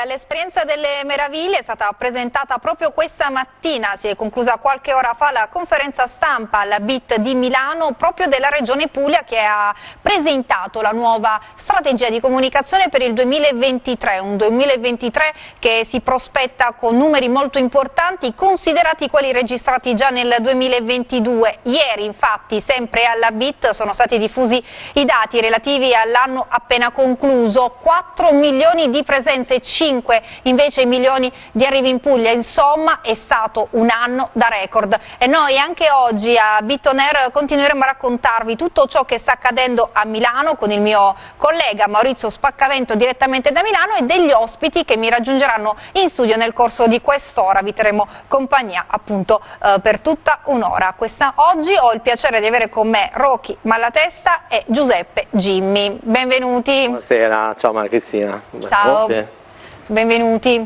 Puglia. L'esperienza delle meraviglie è stata presentata proprio questa mattina, si è conclusa qualche ora fa la conferenza stampa alla BIT di Milano proprio della Regione Puglia che ha presentato la nuova strategia di comunicazione per il 2023, un 2023 che si prospetta con numeri molto importanti considerati quelli registrati già nel 2022. Ieri infatti sempre alla BIT sono stati diffusi i dati relativi all'anno appena concluso, 4 milioni di presenze 5 invece milioni di arrivi in Puglia, insomma è stato un anno da record e noi anche oggi a Bitoner continueremo a raccontarvi tutto ciò che sta accadendo a Milano con il mio collega Maurizio Spaccavento direttamente da Milano e degli ospiti che mi raggiungeranno in studio nel corso di quest'ora, vi terremo compagnia appunto eh, per tutta un'ora. Oggi ho il piacere di avere con me Rocky Malatesta e Giuseppe Gimmi, benvenuti. Buonasera, ciao Maria Cristina. Ciao. Grazie. Benvenuti.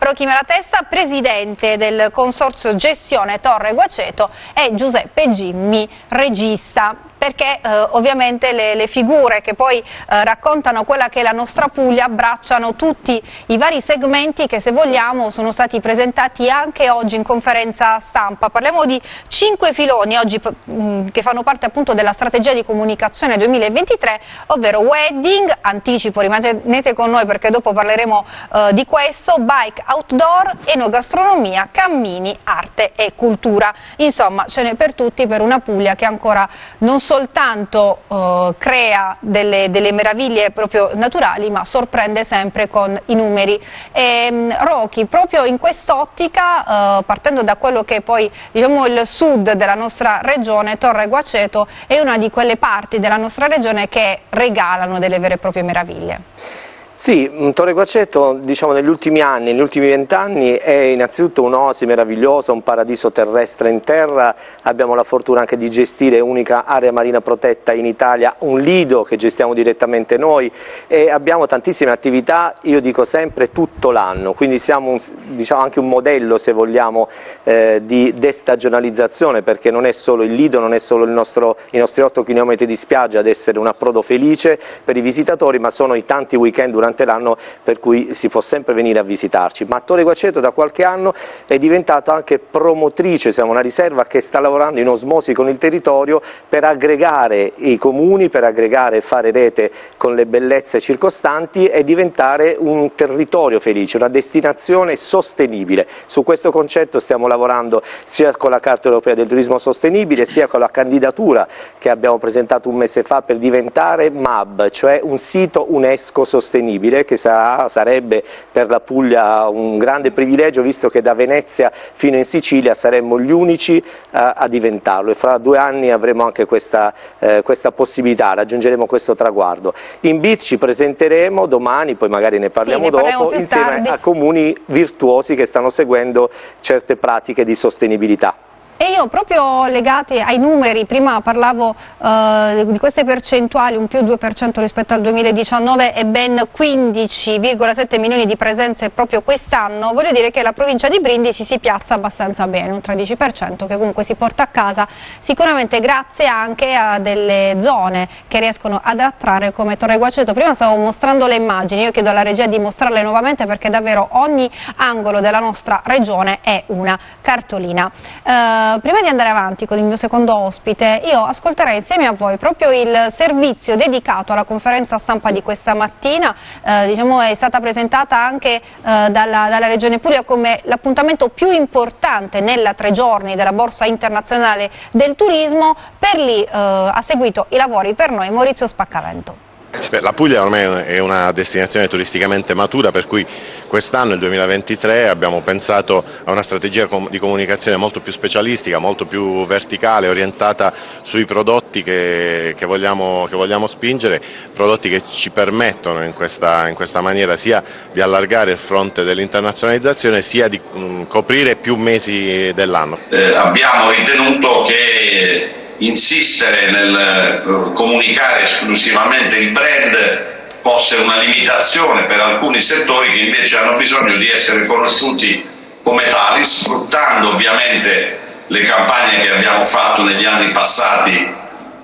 Rocchi Malatesta, presidente del consorzio gestione Torre Guaceto e Giuseppe Gimmi, regista perché eh, ovviamente le, le, figure che poi eh, raccontano quella che è la nostra Puglia abbracciano tutti i vari segmenti che se vogliamo sono stati presentati anche oggi in conferenza stampa. Parliamo di cinque filoni oggi mh, mm, che fanno parte appunto della strategia di comunicazione 2023, ovvero wedding, anticipo, rimanete con noi perché dopo parleremo eh, di questo, bike outdoor, enogastronomia, cammini, arte e cultura. Insomma ce n'è per tutti per una Puglia che ancora non soltanto uh, crea delle, delle, meraviglie proprio naturali, ma sorprende sempre con i numeri. E, um, Rocky, proprio in quest'ottica, uh, partendo da quello che è poi diciamo, il sud della nostra regione, Torre Guaceto è una di quelle parti della nostra regione che regalano delle vere e proprie meraviglie. Sì, Torre Guaceto diciamo, negli ultimi anni, negli ultimi vent'anni è innanzitutto un'oasi meravigliosa, un paradiso terrestre in terra, abbiamo la fortuna anche di gestire unica area marina protetta in Italia, un lido che gestiamo direttamente noi e abbiamo tantissime attività, io dico sempre tutto l'anno, quindi siamo un, diciamo, anche un modello se vogliamo eh, di destagionalizzazione perché non è solo il lido, non è solo nostro, i nostri 8 km di spiaggia ad essere un approdo felice per i visitatori ma sono i tanti weekend durante durante l'anno per cui si può sempre venire a visitarci. Ma Torre Guaceto da qualche anno è diventata anche promotrice, siamo una riserva che sta lavorando in osmosi con il territorio per aggregare i comuni, per aggregare e fare rete con le bellezze circostanti e diventare un territorio felice, una destinazione sostenibile. Su questo concetto stiamo lavorando sia con la Carta Europea del Turismo Sostenibile sia con la candidatura che abbiamo presentato un mese fa per diventare MAB, cioè un sito UNESCO sostenibile sostenibile che sarà, sarebbe per la Puglia un grande privilegio visto che da Venezia fino in Sicilia saremmo gli unici uh, a diventarlo e fra due anni avremo anche questa, uh, questa, possibilità, raggiungeremo questo traguardo. In BIT ci presenteremo domani, poi magari ne parliamo sì, ne dopo, insieme tardi. a comuni virtuosi che stanno seguendo certe pratiche di sostenibilità. E io proprio legate ai numeri, prima parlavo eh, di queste percentuali, un più 2% rispetto al 2019 e ben 15,7 milioni di presenze proprio quest'anno, voglio dire che la provincia di Brindisi si piazza abbastanza bene, un 13% che comunque si porta a casa, sicuramente grazie anche a delle zone che riescono ad attrarre come Torre Guaceto. Prima stavo mostrando le immagini, io chiedo alla regia di mostrarle nuovamente perché davvero ogni angolo della nostra regione è una cartolina. Eh, prima di andare avanti con il mio secondo ospite, io ascolterei insieme a voi proprio il servizio dedicato alla conferenza stampa di questa mattina, eh, diciamo è stata presentata anche eh, dalla, dalla, Regione Puglia come l'appuntamento più importante nella tre giorni della Borsa Internazionale del Turismo, per lì eh, ha seguito i lavori per noi Maurizio Spaccavento. Beh, la Puglia ormai è una destinazione turisticamente matura per cui quest'anno, il 2023, abbiamo pensato a una strategia di comunicazione molto più specialistica, molto più verticale, orientata sui prodotti che, che, vogliamo, che vogliamo, spingere, prodotti che ci permettono in questa, in questa maniera sia di allargare il fronte dell'internazionalizzazione sia di mh, coprire più mesi dell'anno. Eh, abbiamo ritenuto che insistere nel eh, comunicare esclusivamente il brand fosse una limitazione per alcuni settori che invece hanno bisogno di essere conosciuti come tali, sfruttando ovviamente le campagne che abbiamo fatto negli anni passati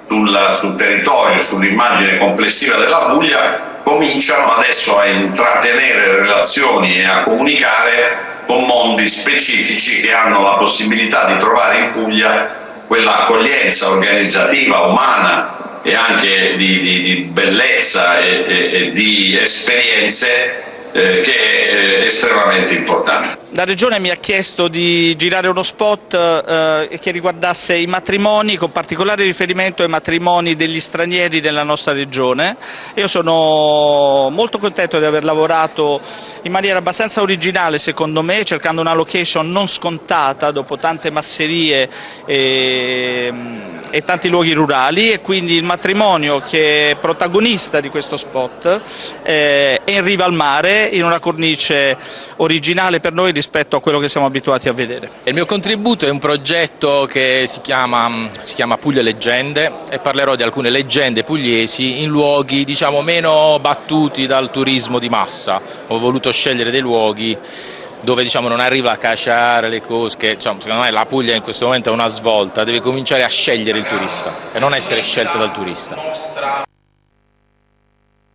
sul, sul territorio, sull'immagine complessiva della Puglia, cominciano adesso a intrattenere relazioni e a comunicare con mondi specifici che hanno la possibilità di trovare in Puglia quell'accoglienza organizzativa, umana e anche di, di, di bellezza e, e, e, di esperienze eh, che è eh, estremamente importante. La Regione mi ha chiesto di girare uno spot eh, che riguardasse i matrimoni, con particolare riferimento ai matrimoni degli stranieri nella nostra Regione. Io sono molto contento di aver lavorato in maniera abbastanza originale secondo me, cercando una location non scontata dopo tante masserie e, e tanti luoghi rurali e quindi il matrimonio che è protagonista di questo spot eh, è in riva al mare in una cornice originale per noi rispetto a quello che siamo abituati a vedere. Il mio contributo è un progetto che si chiama, si chiama Puglia Leggende e parlerò di alcune leggende pugliesi in luoghi diciamo, meno battuti dal turismo di massa. Ho voluto scegliere dei luoghi dove diciamo, non arriva a cacciare le cose, che, secondo me la Puglia in questo momento è una svolta, deve cominciare a scegliere il turista e non essere scelta dal turista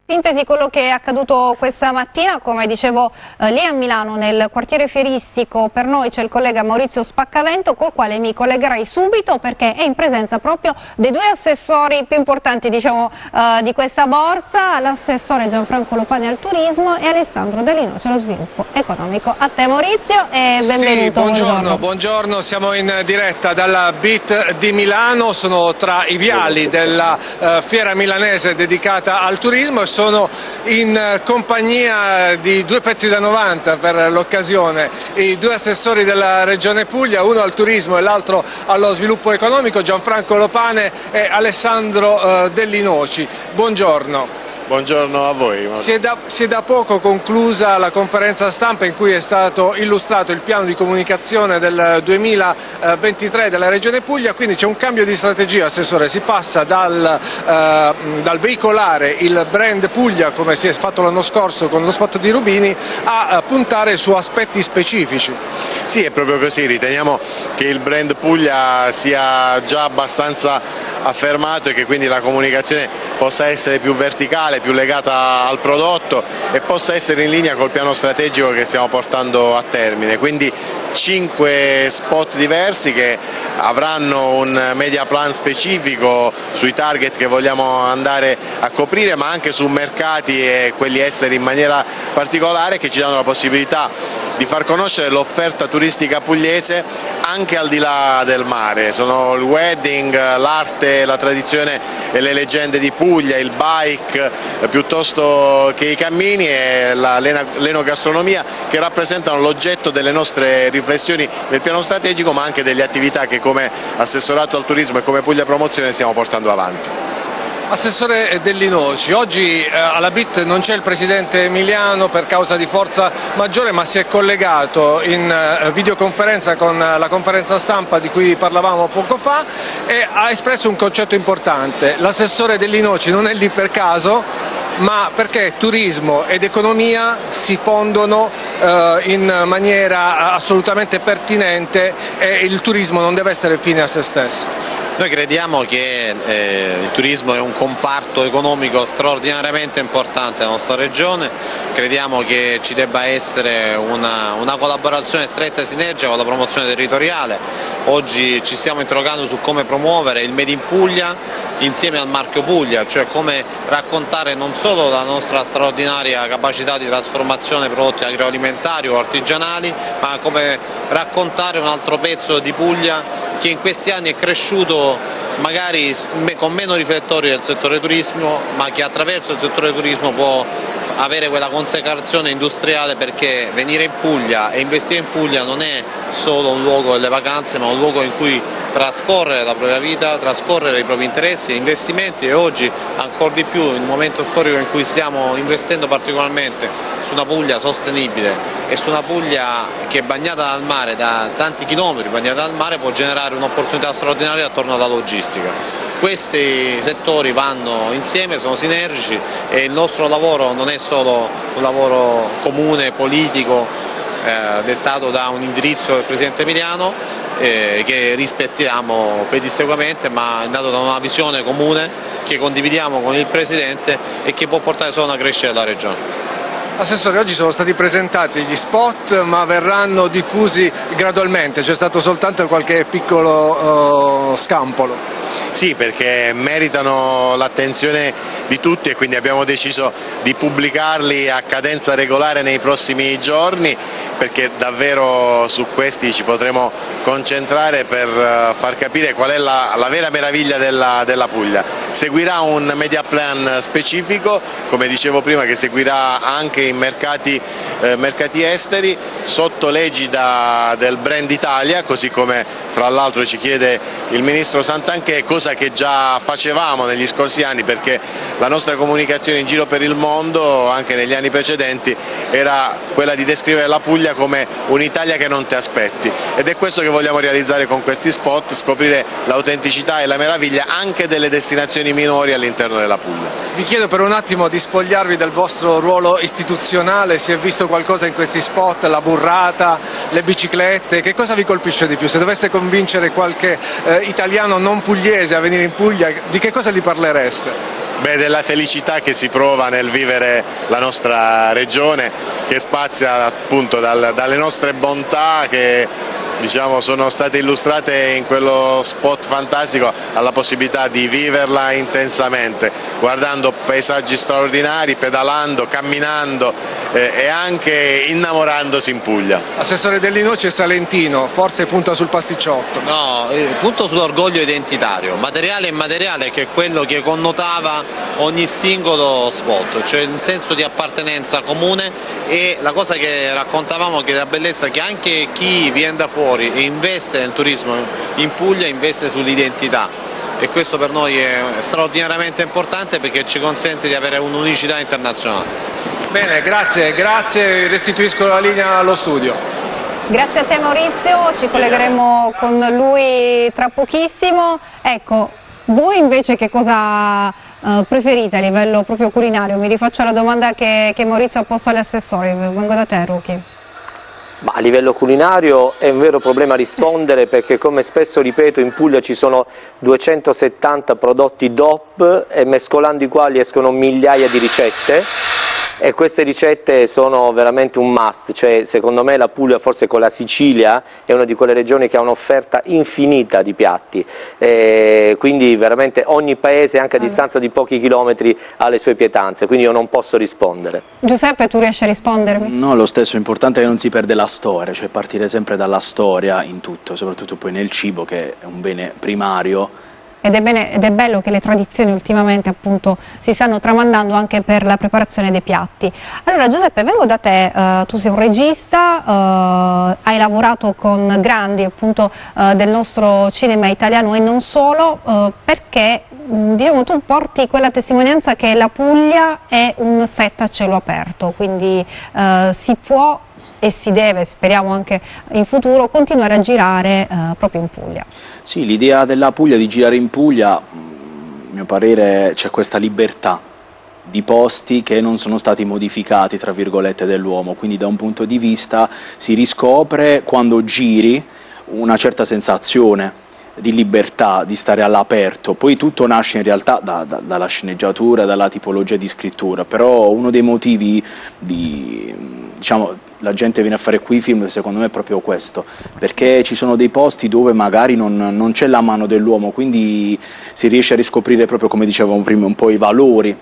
sintesi quello che è accaduto questa mattina, come dicevo eh, lì a Milano nel quartiere fieristico per noi c'è il collega Maurizio Spaccavento col quale mi collegherai subito perché è in presenza proprio dei due assessori più importanti diciamo, eh, di questa borsa, l'assessore Gianfranco Lopani al turismo e Alessandro Delinoce allo sviluppo economico. A te Maurizio e benvenuto. Sì, buongiorno, buongiorno, buongiorno, siamo in diretta dalla BIT di Milano, sono tra i viali della uh, fiera milanese dedicata al turismo e sono in compagnia di due pezzi da 90 per l'occasione, i due assessori della Regione Puglia, uno al turismo e l'altro allo sviluppo economico, Gianfranco Lopane e Alessandro eh, Dellinoci. Buongiorno. Buongiorno a voi. Si è, da, si è, da, poco conclusa la conferenza stampa in cui è stato illustrato il piano di comunicazione del 2023 della Regione Puglia, quindi c'è un cambio di strategia, Assessore, si passa dal, eh, dal, veicolare il brand Puglia come si è fatto l'anno scorso con lo spot di Rubini a puntare su aspetti specifici. Sì, è proprio così, riteniamo che il brand Puglia sia già abbastanza affermato e che quindi la comunicazione possa essere più verticale, più legata al prodotto e possa essere in linea col piano strategico che stiamo portando a termine. Quindi cinque spot diversi che avranno un media plan specifico sui target che vogliamo andare a coprire ma anche su mercati e quelli esteri in maniera particolare che ci danno la possibilità di far conoscere l'offerta turistica pugliese anche al di là del mare, sono il wedding, l'arte, la tradizione e le leggende di Puglia, il bike piuttosto che i cammini e l'enogastronomia che rappresentano l'oggetto delle nostre riflessioni nel piano strategico ma anche delle attività che come assessorato al turismo e come Puglia Promozione stiamo portando avanti. Assessore Dellinoci, oggi eh, alla BIT non c'è il Presidente Emiliano per causa di forza maggiore ma si è collegato in eh, videoconferenza con la conferenza stampa di cui parlavamo poco fa e ha espresso un concetto importante. L'assessore Dellinoci non è lì per caso ma perché turismo ed economia si fondono eh, in maniera assolutamente pertinente e il turismo non deve essere fine a se stesso. Noi crediamo che eh, il turismo è un comparto economico straordinariamente importante nella nostra regione, crediamo che ci debba essere una, una collaborazione stretta e sinergica con la promozione territoriale, oggi ci stiamo interrogando su come promuovere il Made in Puglia insieme al marchio Puglia, cioè come raccontare non solo la nostra straordinaria capacità di trasformazione prodotti agroalimentari o artigianali, ma come raccontare un altro pezzo di Puglia che in questi anni è cresciuto magari con meno riflettori del settore turismo ma che attraverso il settore turismo può avere quella consacrazione industriale perché venire in Puglia e investire in Puglia non è solo un luogo delle vacanze ma un luogo in cui trascorrere la propria vita, trascorrere i propri interessi, investimenti e oggi ancora di più in un momento storico in cui stiamo investendo particolarmente su una Puglia sostenibile e su una Puglia che è bagnata dal mare da tanti chilometri, bagnata dal mare può generare un'opportunità straordinaria attorno alla logistica. Questi settori vanno insieme, sono sinergici e il nostro lavoro non è solo un lavoro comune, politico, eh, dettato da un indirizzo del Presidente Emiliano, eh, che rispettiamo pedissequamente ma è nato da una visione comune che condividiamo con il Presidente e che può portare solo a una crescita della Regione. Assessore, oggi sono stati presentati gli spot ma verranno diffusi gradualmente, c'è stato soltanto qualche piccolo uh, scampolo. Sì, perché meritano l'attenzione di tutti e quindi abbiamo deciso di pubblicarli a cadenza regolare nei prossimi giorni perché davvero su questi ci potremo concentrare per eh, far capire qual è la, la vera meraviglia della, della, Puglia. Seguirà un media plan specifico, come dicevo prima, che seguirà anche in mercati, eh, mercati esteri sotto l'egida del brand Italia, così come fra l'altro ci chiede il Ministro Santanchè, cosa che già facevamo negli scorsi anni perché la nostra comunicazione in giro per il mondo, anche negli anni precedenti, era quella di descrivere la Puglia come un'Italia che non ti aspetti ed è questo che vogliamo realizzare con questi spot, scoprire l'autenticità e la meraviglia anche delle destinazioni minori all'interno della Puglia. Vi chiedo per un attimo di spogliarvi del vostro ruolo istituzionale, si è visto qualcosa in questi spot, la burrata, le biciclette, che cosa vi colpisce di più? Se doveste convincere qualche eh, italiano non pugliese a venire in Puglia, di che cosa gli parlereste? Beh, della felicità che si prova nel vivere la nostra regione che spazia appunto dal, dalle nostre bontà che diciamo, sono state illustrate in quello spot fantastico alla possibilità di viverla intensamente, guardando paesaggi straordinari, pedalando, camminando eh, e anche innamorandosi in Puglia. Assessore Dell'Inoce Salentino, forse punta sul pasticciotto. No, eh, punto sull'orgoglio identitario, materiale e immateriale che è quello che connotava ogni singolo spot, cioè un senso di appartenenza comune e la cosa che raccontavamo che è la bellezza che anche chi viene da fuori fuori e investe nel turismo in Puglia, investe sull'identità e questo per noi è straordinariamente importante perché ci consente di avere un'unicità internazionale. Bene, grazie, grazie, restituisco la linea allo studio. Grazie a te Maurizio, ci collegheremo con lui tra pochissimo. Ecco, voi invece che cosa uh, preferite a livello proprio culinario? Mi rifaccio la domanda che, che Maurizio ha posto agli assessori, vengo da te Ruki. Ma a livello culinario è un vero problema rispondere perché come spesso ripeto in Puglia ci sono 270 prodotti DOP e mescolando i quali escono migliaia di ricette e queste ricette sono veramente un must, cioè, secondo me la Puglia forse con la Sicilia è una di quelle regioni che ha un'offerta infinita di piatti, e quindi veramente ogni paese anche a distanza di pochi chilometri ha le sue pietanze, quindi io non posso rispondere. Giuseppe tu riesci a rispondermi? No, lo stesso, l'importante è che non si perde la storia, cioè partire sempre dalla storia in tutto, soprattutto poi nel cibo che è un bene primario ed è, bene, ed è, bello che le tradizioni ultimamente appunto si stanno tramandando anche per la preparazione dei piatti. Allora Giuseppe vengo da te, uh, tu sei un regista, uh, hai lavorato con grandi appunto uh, del nostro cinema italiano e non solo perché diciamo, tu porti quella testimonianza che la Puglia è un set a cielo aperto, quindi si può e si deve, speriamo anche in futuro, continuare a girare eh, proprio in Puglia. Sì, l'idea della Puglia di girare in Puglia, a mio parere c'è questa libertà di posti che non sono stati modificati tra virgolette dell'uomo, quindi da un punto di vista si riscopre quando giri una certa sensazione di libertà, di stare all'aperto, poi tutto nasce in realtà da, da, dalla sceneggiatura, dalla tipologia di scrittura, però uno dei motivi di, diciamo, la gente viene a fare qui film secondo me è proprio questo, perché ci sono dei posti dove magari non, non c'è la mano dell'uomo, quindi si riesce a riscoprire proprio come dicevamo prima un po' i valori,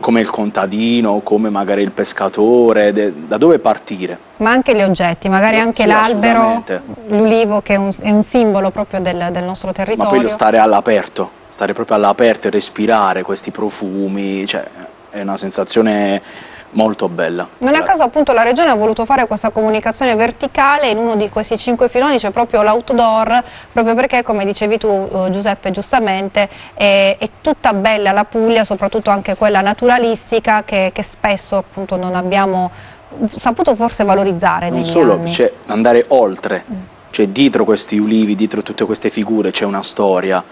come il contadino, come magari il pescatore, da dove partire. Ma anche gli oggetti, magari anche sì, l'albero, l'ulivo che è un, è un, simbolo proprio del, del nostro territorio. Ma poi lo stare all'aperto, stare proprio all'aperto e respirare questi profumi, cioè, è una sensazione molto bella. Non a caso appunto la regione ha voluto fare questa comunicazione verticale, in uno di questi cinque filoni c'è proprio l'outdoor, proprio perché come dicevi tu uh, Giuseppe giustamente è, è, tutta bella la Puglia, soprattutto anche quella naturalistica che, che spesso appunto non abbiamo saputo forse valorizzare Non solo, c'è andare oltre, mm. cioè dietro questi ulivi, dietro tutte queste figure c'è una storia,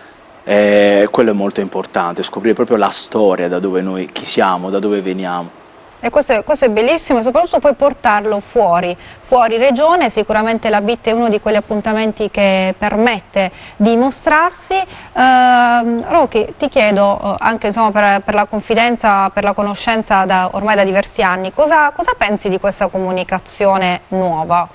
e quello è molto importante, scoprire proprio la storia da dove noi, chi siamo, da dove veniamo. E questo è, questo è, bellissimo, soprattutto poi portarlo fuori, fuori regione, sicuramente la BIT è uno di quegli appuntamenti che permette di mostrarsi. Eh, Rocky, ti chiedo, eh, anche insomma, per, per, la confidenza, per la conoscenza da, ormai da diversi anni, cosa, cosa pensi di questa comunicazione nuova?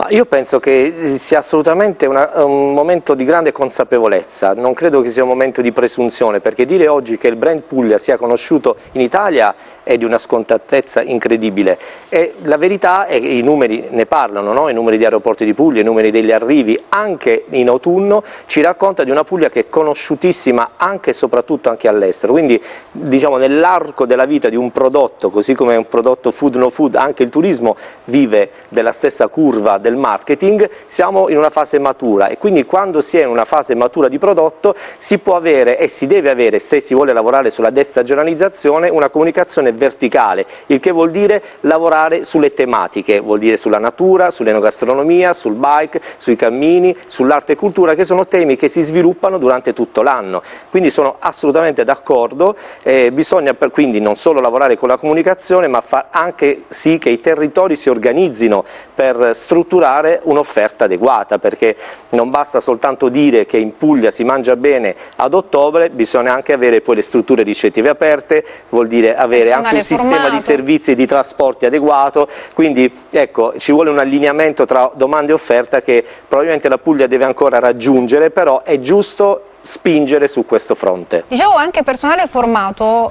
Ma io penso che sia assolutamente una, un momento di grande consapevolezza, non credo che sia un momento di presunzione, perché dire oggi che il brand Puglia sia conosciuto in Italia è di una scontatezza incredibile. E la verità è che i numeri ne parlano, no? i numeri di aeroporti di Puglia, i numeri degli arrivi anche in autunno ci racconta di una Puglia che è conosciutissima anche e soprattutto anche all'estero, quindi diciamo nell'arco della vita di un prodotto, così come un prodotto food no food, anche il turismo vive della stessa curva del marketing, siamo in una fase matura e quindi quando si è in una fase matura di prodotto si può avere e si deve avere, se si vuole lavorare sulla destagionalizzazione, una comunicazione verticale, il che vuol dire lavorare sulle tematiche, vuol dire sulla natura, sull'enogastronomia, sul bike, sui cammini, sull'arte e cultura, che sono temi che si sviluppano durante tutto l'anno. Quindi sono assolutamente d'accordo, eh, bisogna per, quindi non solo lavorare con la comunicazione, ma far anche sì che i territori si organizzino per strutturare strutturare un'offerta adeguata perché non basta soltanto dire che in Puglia si mangia bene ad ottobre, bisogna anche avere poi le strutture ricettive aperte, vuol dire avere anche un sistema formato. di servizi e di trasporti adeguato, quindi ecco ci vuole un allineamento tra domanda e offerta che probabilmente la Puglia deve ancora raggiungere, però è giusto spingere su questo fronte. Dicevo anche personale formato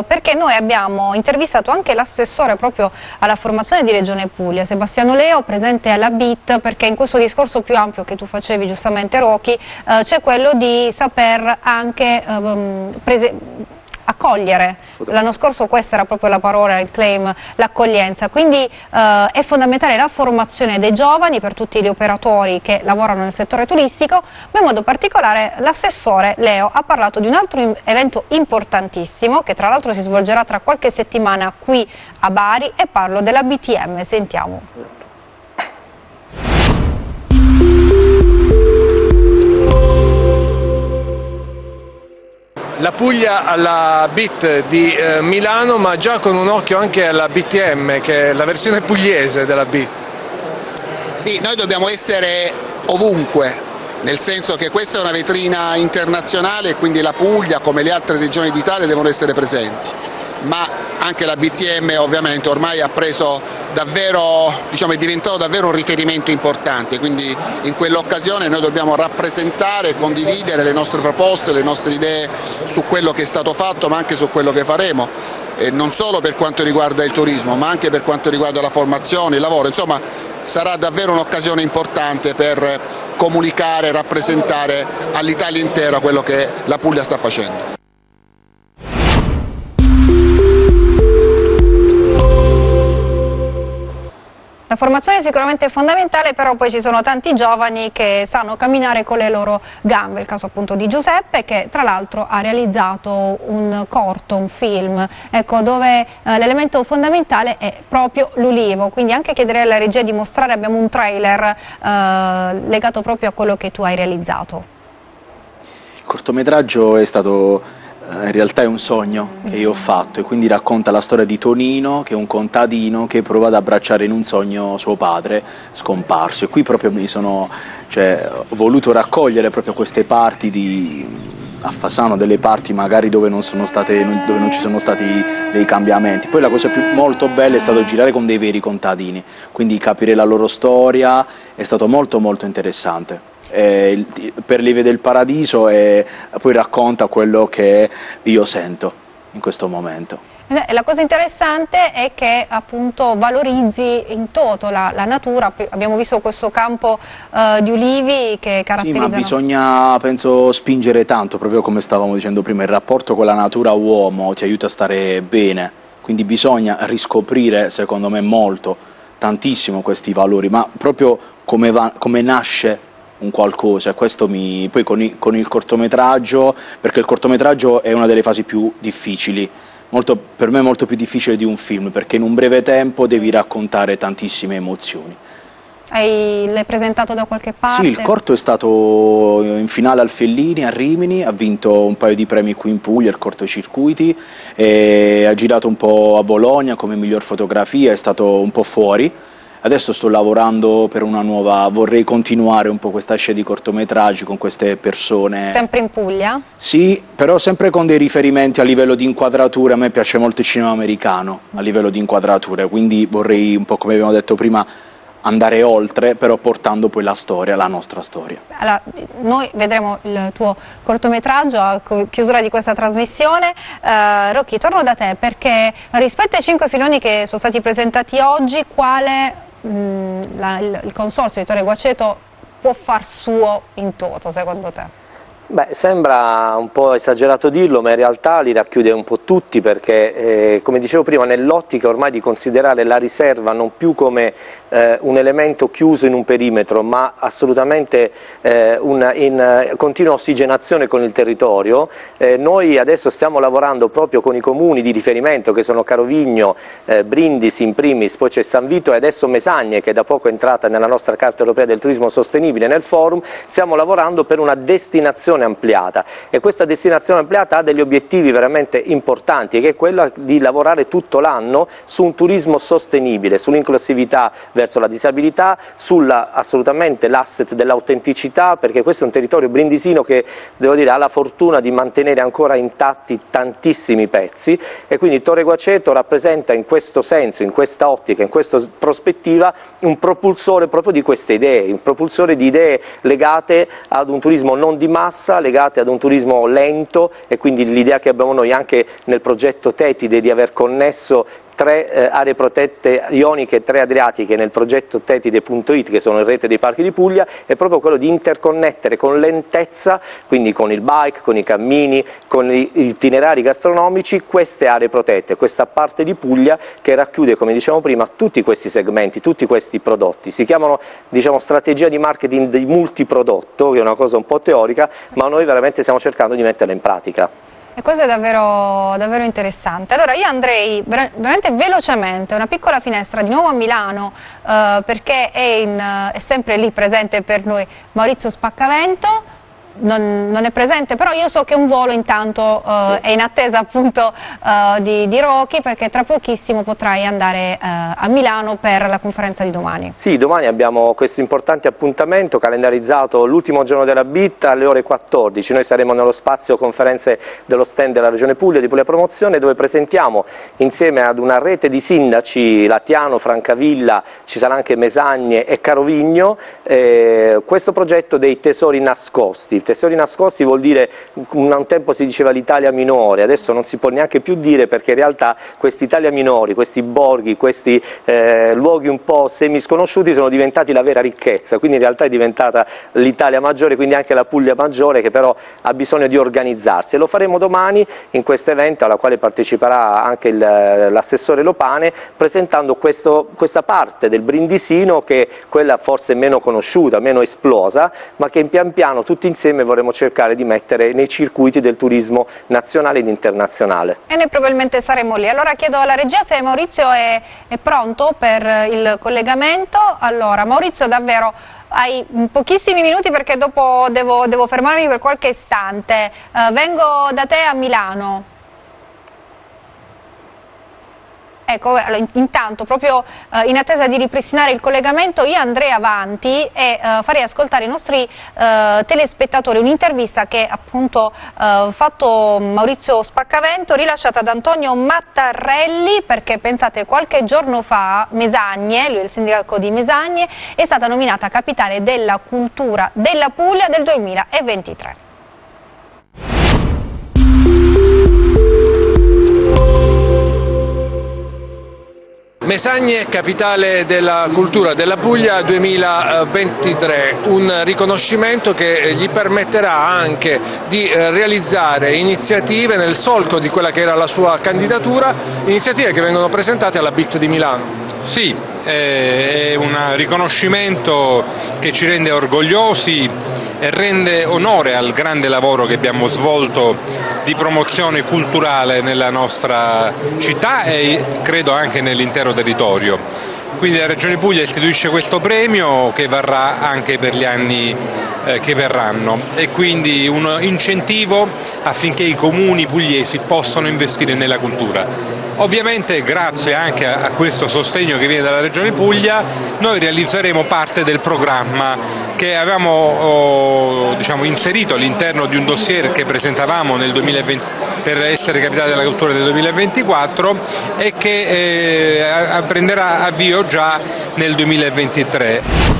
eh, perché noi abbiamo intervistato anche l'assessore proprio alla formazione di Regione Puglia, Sebastiano Leo, presente alla BIT, perché in questo discorso più ampio che tu facevi giustamente Rocky, eh, c'è quello di saper anche eh, accogliere. L'anno scorso questa era proprio la parola, il claim, l'accoglienza. Quindi eh, è fondamentale la formazione dei giovani per tutti gli operatori che lavorano nel settore turistico, ma in modo particolare l'assessore Leo ha parlato di un altro evento importantissimo che tra l'altro si svolgerà tra qualche settimana qui a Bari e parlo della BTM. Sentiamo. La Puglia alla BIT di eh, Milano ma già con un occhio anche alla BTM che è la versione pugliese della BIT. Sì, noi dobbiamo essere ovunque, nel senso che questa è una vetrina internazionale e quindi la Puglia come le altre regioni d'Italia devono essere presenti ma anche la BTM ovviamente ormai ha preso davvero, diciamo, è diventato davvero un riferimento importante, quindi in quell'occasione noi dobbiamo rappresentare, condividere le nostre proposte, le nostre idee su quello che è stato fatto ma anche su quello che faremo, e non solo per quanto riguarda il turismo ma anche per quanto riguarda la formazione, il lavoro, insomma sarà davvero un'occasione importante per comunicare, rappresentare all'Italia intera quello che la Puglia sta facendo. La formazione è sicuramente fondamentale, però poi ci sono tanti giovani che sanno camminare con le loro gambe, il caso appunto di Giuseppe che tra l'altro ha realizzato un corto, un film, ecco, dove eh, l'elemento fondamentale è proprio l'ulivo, quindi anche chiedere alla regia di mostrare, abbiamo un trailer eh, legato proprio a quello che tu hai realizzato. Il cortometraggio è stato in realtà è un sogno che io ho fatto e quindi racconta la storia di Tonino che è un contadino che prova ad abbracciare in un sogno suo padre scomparso e qui proprio mi sono cioè, voluto raccogliere proprio queste parti di, a Fasano delle parti magari dove non, state, dove non, ci sono stati dei cambiamenti. Poi la cosa più molto bella è stato girare con dei veri contadini, quindi capire la loro storia è stato molto molto interessante eh, per Lieve del Paradiso e poi racconta quello che io sento in questo momento. Eh, la cosa interessante è che appunto valorizzi in toto la, la natura, abbiamo visto questo campo uh, di ulivi che caratterizzano... Sì, ma bisogna, penso, spingere tanto, proprio come stavamo dicendo prima, il rapporto con la natura uomo ti aiuta a stare bene, quindi bisogna riscoprire, secondo me, molto, tantissimo questi valori, ma proprio come, va, come nasce un qualcosa, questo mi... poi con, i, con, il cortometraggio, perché il cortometraggio è una delle fasi più difficili, molto, per me è molto più difficile di un film, perché in un breve tempo devi raccontare tantissime emozioni. l'hai presentato da qualche parte? Sì, il corto è stato in finale al Fellini a Rimini, ha vinto un paio di premi qui in Puglia, il cortocircuiti, ha girato un po' a Bologna come miglior fotografia, è stato un po' fuori. Adesso sto lavorando per una nuova, vorrei continuare un po' questa scia di cortometraggi con queste persone. Sempre in Puglia? Sì, però sempre con dei riferimenti a livello di inquadrature, a me piace molto il cinema americano a livello di inquadrature, quindi vorrei un po' come abbiamo detto prima andare oltre, però portando poi la storia, la nostra storia. Allora, noi vedremo il tuo cortometraggio a chiusura di questa trasmissione. Uh, Rocchi, torno da te perché rispetto ai cinque filoni che sono stati presentati oggi, quale mh, la, il, il, consorzio di Torre Guaceto può far suo in toto secondo te? Beh, sembra un po' esagerato dirlo, ma in realtà li racchiude un po' tutti perché, eh, come dicevo prima, nell'ottica ormai di considerare la riserva non più come eh, un elemento chiuso in un perimetro, ma assolutamente eh, una, in continua ossigenazione con il territorio, eh, noi adesso stiamo lavorando proprio con i comuni di riferimento che sono Carovigno, eh, Brindisi in primis, poi c'è San Vito e adesso Mesagne che da poco è entrata nella nostra Carta Europea del Turismo Sostenibile nel forum, stiamo lavorando per una destinazione destinazione ampliata. E questa destinazione ampliata ha degli obiettivi veramente importanti che è quella di lavorare tutto l'anno su un turismo sostenibile, sull'inclusività verso la disabilità, sulla assolutamente l'asset dell'autenticità perché questo è un territorio brindisino che devo dire ha la fortuna di mantenere ancora intatti tantissimi pezzi. E quindi Torre Guaceto rappresenta in questo senso, in questa ottica, in questa prospettiva un propulsore proprio di queste idee, un propulsore di idee legate ad un turismo non di massa bassa, legate ad un turismo lento e quindi l'idea che abbiamo noi anche nel progetto Tetide di aver connesso tre eh, aree protette ioniche e tre adriatiche nel progetto tetide.it che sono in rete dei parchi di Puglia è proprio quello di interconnettere con lentezza, quindi con il bike, con i cammini, con gli itinerari gastronomici queste aree protette, questa parte di Puglia che racchiude come diciamo prima tutti questi segmenti, tutti questi prodotti. Si chiamano diciamo, strategia di marketing di multiprodotto che è una cosa un po' teorica ma noi veramente stiamo cercando di metterla in pratica. E questo è davvero, davvero, interessante. Allora io andrei veramente velocemente, una piccola finestra di nuovo a Milano, eh, perché è, in, è sempre lì presente per noi Maurizio Spaccavento, non, non, è presente, però io so che un volo intanto uh, sì. è in attesa appunto uh, di, di Rocky perché tra pochissimo potrai andare uh, a Milano per la conferenza di domani. Sì, domani abbiamo questo importante appuntamento calendarizzato l'ultimo giorno della BIT alle ore 14, noi saremo nello spazio conferenze dello stand della Regione Puglia di Puglia Promozione dove presentiamo insieme ad una rete di sindaci, Latiano, Francavilla, ci sarà anche Mesagne e Carovigno, eh, questo progetto dei tesori nascosti, tesori nascosti vuol dire, un tempo si diceva l'Italia minore, adesso non si può neanche più dire perché in realtà questi Italia minori, questi borghi, questi eh, luoghi un po' semisconosciuti sono diventati la vera ricchezza, quindi in realtà è diventata l'Italia maggiore, quindi anche la Puglia maggiore che però ha bisogno di organizzarsi. E lo faremo domani in questo evento alla quale parteciperà anche l'assessore Lopane presentando questo, questa parte del Brindisino che è quella forse meno conosciuta, meno esplosa, ma che pian piano tutti insieme insieme vorremmo cercare di mettere nei circuiti del turismo nazionale ed internazionale. E noi probabilmente saremo lì. Allora chiedo alla regia se Maurizio è, è pronto per il collegamento. Allora Maurizio davvero hai pochissimi minuti perché dopo devo, devo fermarmi per qualche istante. Uh, vengo da te a Milano. Ecco, intanto proprio eh, in attesa di ripristinare il collegamento io andrei avanti e eh, farei ascoltare ai nostri eh, telespettatori un'intervista che appunto ha eh, fatto Maurizio Spaccavento rilasciata da Antonio Mattarelli perché pensate qualche giorno fa Mesagne, lui è il sindaco di Mesagne, è stata nominata capitale della cultura della Puglia del 2023. Mesagne, capitale della cultura della Puglia 2023, un riconoscimento che gli permetterà anche di eh, realizzare iniziative nel solco di quella che era la sua candidatura, iniziative che vengono presentate alla BIT di Milano. Sì, è un riconoscimento che ci rende orgogliosi rende onore al grande lavoro che abbiamo svolto di promozione culturale nella nostra città e credo anche nell'intero territorio. quindi la Regione Puglia istituisce questo premio che varrà anche per gli anni eh, che verranno e quindi un incentivo affinché i comuni pugliesi possano investire nella cultura. Ovviamente grazie anche a questo sostegno che viene dalla Regione Puglia noi realizzeremo parte del programma che avevamo oh, diciamo, inserito all'interno di un dossier che presentavamo nel 2020, per essere capitale della cultura del 2024 e che eh, prenderà avvio già nel 2023.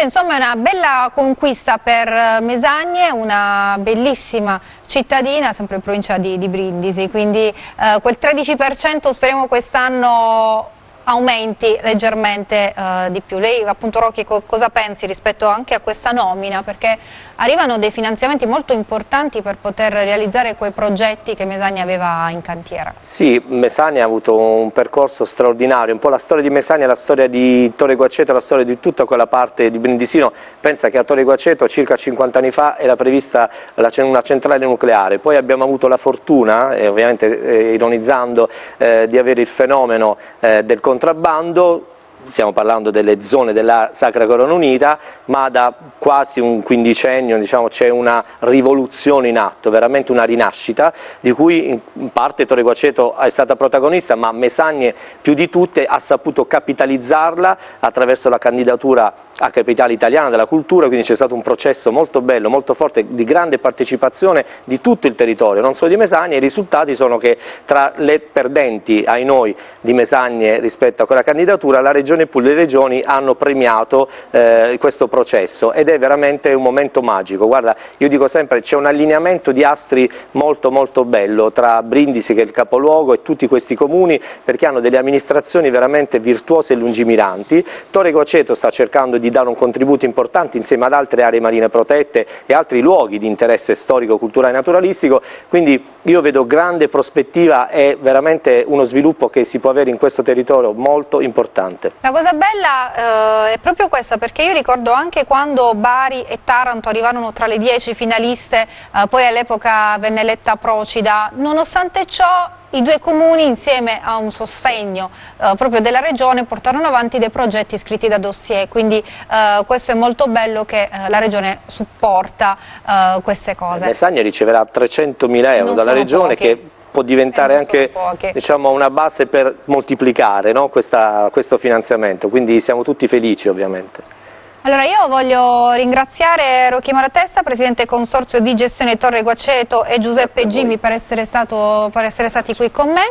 Questa insomma è una bella conquista per eh, Mesagne, una bellissima cittadina, sempre in provincia di, di Brindisi, quindi eh, quel 13% speriamo quest'anno aumenti leggermente eh, di più. Lei appunto Rocchi co cosa pensi rispetto anche a questa nomina? Perché arrivano dei finanziamenti molto importanti per poter realizzare quei progetti che Mesania aveva in cantiera. Sì, Mesania ha avuto un percorso straordinario, un po' la storia di Mesania, la storia di Torre Guaceto, la storia di tutta quella parte di Brindisino. Pensa che a Torre Guaceto circa 50 anni fa era prevista una centrale nucleare, poi abbiamo avuto la fortuna, eh, ovviamente eh, ironizzando, eh, di avere il fenomeno eh, del contrabbando stiamo parlando delle zone della Sacra Corona Unita, ma da quasi un quindicennio diciamo, c'è una rivoluzione in atto, veramente una rinascita, di cui in parte Torre Guaceto è stata protagonista, ma Mesagne più di tutte ha saputo capitalizzarla attraverso la candidatura a capitale italiana della cultura, quindi c'è stato un processo molto bello, molto forte, di grande partecipazione di tutto il territorio, non solo di Mesagne, i risultati sono che tra le perdenti ai noi di Mesagne rispetto a quella candidatura la Regione Puglia e le regioni hanno premiato eh, questo processo ed è veramente un momento magico. Guarda, io dico sempre c'è un allineamento di astri molto molto bello tra Brindisi che è il capoluogo e tutti questi comuni perché hanno delle amministrazioni veramente virtuose e lungimiranti. Torre Goceto sta cercando di dare un contributo importante insieme ad altre aree marine protette e altri luoghi di interesse storico, culturale e naturalistico, quindi io vedo grande prospettiva e veramente uno sviluppo che si può avere in questo territorio molto importante. La cosa bella eh, è proprio questa, perché io ricordo anche quando Bari e Taranto arrivarono tra le dieci finaliste, eh, poi all'epoca venne eletta Procida, nonostante ciò i due comuni insieme a un sostegno eh, proprio della regione portarono avanti dei progetti scritti da dossier, quindi eh, questo è molto bello che eh, la regione supporta eh, queste cose. Messagna riceverà 300.000 euro dalla regione pochi. che può diventare anche diciamo, una base per moltiplicare no? Questa, questo finanziamento, quindi siamo tutti felici ovviamente. Allora io voglio ringraziare Rocchi Maratessa, Presidente Consorzio di Gestione Torre Guaceto e Giuseppe Gimmi per essere, stato, per essere stati qui con me.